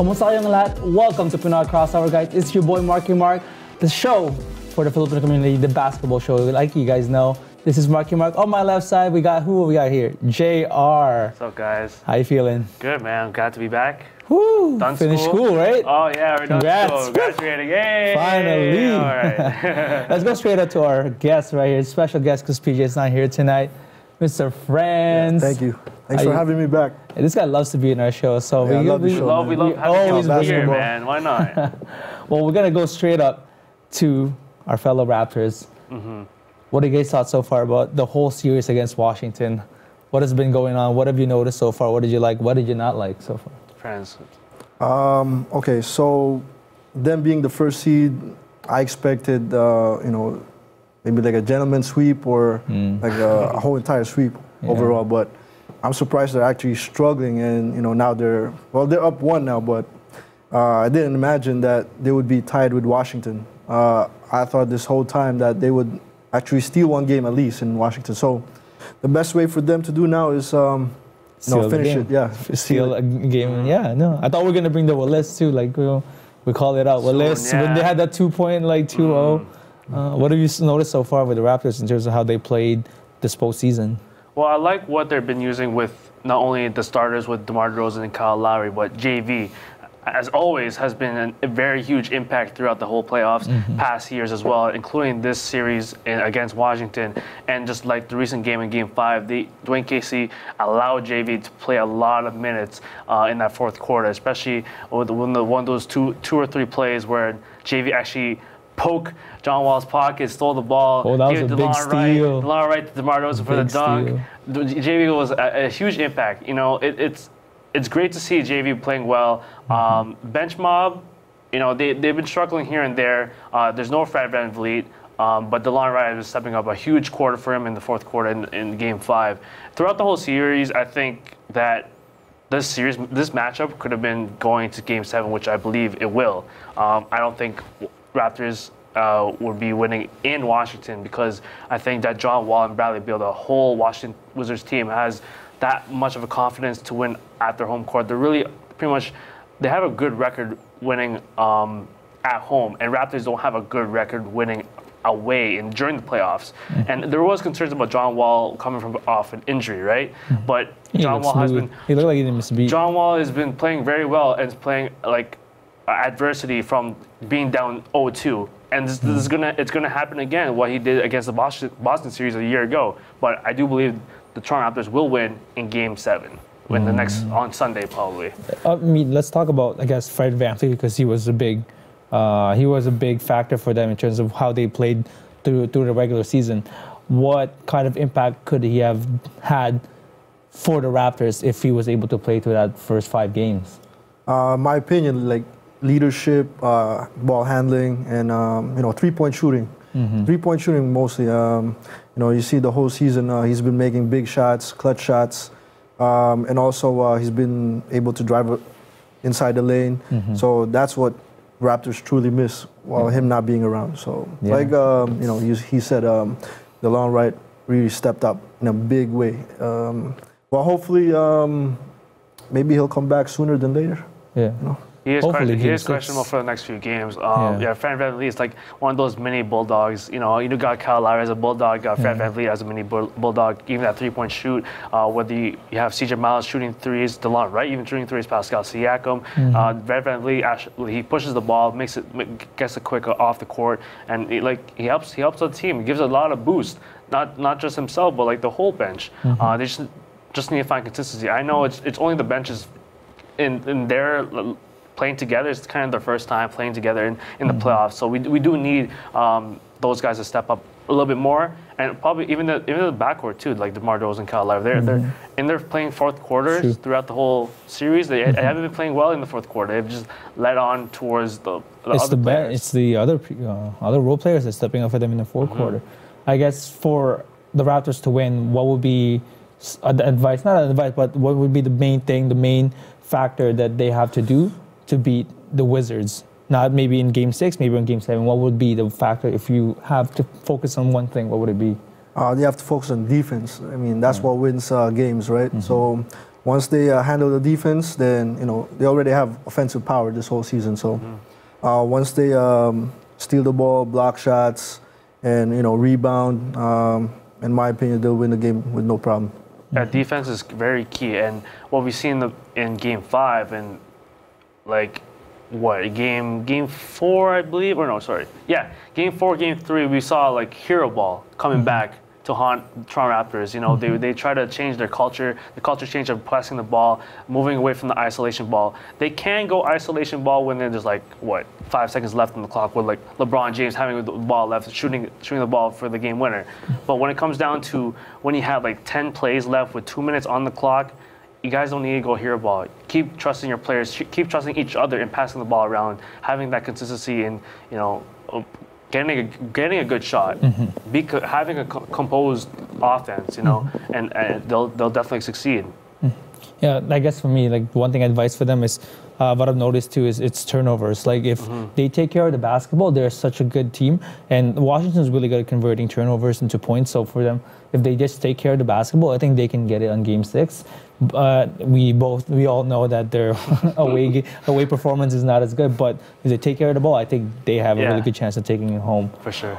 Kumusta kayong lahat? Welcome to Pinoy Crossover, guys. It's your boy Marky Mark, the show for the Filipino community, the basketball show. Like you guys know, this is Marky Mark. On my left side, we got who we got here? JR. What's up, guys? How you feeling? Good, man. Glad to be back. Woo! Done Finished school. school, right? Oh, yeah, we're done Congrats. school. Graduating. Yay! Finally. All right. Let's go straight up to our guest right here, special guest because PJ is not here tonight, Mr. Friends. Thank you. Thanks Are for you- having me back. Hey, this guy loves to be in our show, so Yeah, I we, love the we, show, love, we love having always you here, man. Why not? Well, we're gonna go straight up to our fellow Raptors. Mm-hmm. What are you guys thought so far about the whole series against Washington? What has been going on? What have you noticed so far? What did you like? What did you not like so far? Friends. Um, okay, so them being the first seed, I expected, uh, you know, maybe like a gentleman sweep or like a, a whole entire sweep Yeah. overall. But I'm surprised they're actually struggling, and you know now they're well, they're up one now, but uh, I didn't imagine that they would be tied with Washington. Uh, I thought this whole time that they would actually steal one game at least in Washington. So the best way for them to do now is. Um, you know, finish game. it. Yeah, Steal a game. Yeah, no. I thought we are gonna bring the Willis too. Like we, we call it out. Soon, Willis when they had that two point like 2-0. Uh, what have you noticed so far with the Raptors in terms of how they played this postseason? Well, I like what they've been using with not only the starters with DeMar DeRozan and Kyle Lowry, but JV, as always, has been an, a very huge impact throughout the whole playoffs, past years as well, including this series in, against Washington, and just like the recent game in Game Five, the Dwane Casey allowed JV to play a lot of minutes uh, in that fourth quarter, especially with when the, one of those two two or three plays where JV actually poke John Wall's pocket, stole the ball, Oh, that was gave a big DeLon Wright, steal. DeLon Wright to DeMar DeRozan for the dunk. JV was a, a huge impact. You know, it, it's it's great to see JV playing well. Mm-hmm. Um, bench mob, you know, they, they've been struggling here and there. Uh, there's no Fred VanVleet. Um, but DeLon Wright was stepping up a huge quarter for him in the fourth quarter in, in game five. Throughout the whole series, I think that this series, this matchup could have been going to game seven, which I believe it will. Um, I don't think Raptors uh, would be winning in Washington because I think that John Wall and Bradley Beal, the whole Washington Wizards team, has that much of a confidence to win at their home court. They're really pretty much they have a good record winning um, at home, and Raptors don't have a good record winning away and during the playoffs. And there was concerns about John Wall coming from off an injury, right? But John Wall has been He looked like he didn't miss a beat. John Wall has been playing very well and is playing like adversity from being down 0-2. And this, this is gonna it's gonna happen again. What he did against the Boston, Boston series a year ago. But I do believe the Toronto Raptors will win in Game Seven, in the next on Sunday probably. I mean, let's talk about I guess Fred VanVleet because he was a big, uh, he was a big factor for them in terms of how they played through through the regular season. What kind of impact could he have had for the Raptors if he was able to play through that first five games? Uh, my opinion, like leadership, uh, ball handling, and um, you know, three-point shooting. Three-point shooting mostly. Um, you know, you see the whole season uh, he's been making big shots, clutch shots, um, and also uh, he's been able to drive inside the lane. So that's what Raptors truly miss while him not being around. So Yeah. like um, you know, he, he said, um, DeLon Wright really stepped up in a big way. Um, well, hopefully, um, maybe he'll come back sooner than later. Yeah. He is, question, he is questionable for the next few games. Um, Yeah. yeah. Fred VanVleet is like one of those mini bulldogs. You know, you got Kyle Lowry as a bulldog, got Fred VanVleet as a mini bulldog. Even that three-point shoot, uh, whether you, you have CJ Miles shooting threes, DeLon Wright even shooting threes, Pascal Siakam. Uh, Fred VanVleet actually he pushes the ball, makes it gets it quick off the court, and he, like he helps he helps the team. He gives a lot of boost, not not just himself, but like the whole bench. Uh, they just just need to find consistency. I know it's it's only the benches in in their playing together. It's kind of their first time playing together in, in the playoffs. So we, we do need um, those guys to step up a little bit more, and probably even the even the backcourt too, like DeMar DeRozan and Kyle Lowry. They're they're in their playing fourth quarters True. throughout the whole series. They, they haven't been playing well in the fourth quarter. They've just led on towards the, the it's other the players. be- it's the other uh, other role players that's stepping up for them in the 4th Mm-hmm. quarter. I guess for the Raptors to win, what would be the advice? Not advice, but what would be the main thing, the main factor that they have to do to beat the Wizards? Not maybe in Game Six, maybe in Game Seven. What would be the factor if you have to focus on one thing? What would it be? Uh, they have to focus on defense. I mean, that's what wins uh, games, right? So once they uh, handle the defense, then you know they already have offensive power this whole season. So uh, once they um, steal the ball, block shots, and you know rebound, um, in my opinion, they'll win the game with no problem. Yeah, defense is very key, and what we see in the in Game Five and like what game game four I believe or no sorry yeah game four game three we saw like hero ball coming mm-hmm. back to haunt Toronto Raptors. You know they mm-hmm. they try to change their culture. The culture change of passing the ball, moving away from the isolation ball. They can go isolation ball when there's like what five seconds left on the clock with like LeBron James having the ball left, shooting shooting the ball for the game winner. But when it comes down to when you have like 10 plays left with two minutes on the clock, you guys don't need to go hero ball. Keep trusting your players. Keep trusting each other and passing the ball around, having that consistency and you know getting a, getting a good shot, mm-hmm. be having a co- composed offense, you know, mm-hmm. and, and they'll they'll definitely succeed. Yeah, I guess for me, like one thing advice for them is uh, what I've noticed too is it's turnovers. Like if they take care of the basketball, they're such a good team, and Washington's really good at converting turnovers into points. So for them, if they just take care of the basketball, I think they can get it on Game Six. But we both we all know that their away away performance is not as good. But if they take care of the ball, I think they have a really good chance of taking it home. For sure.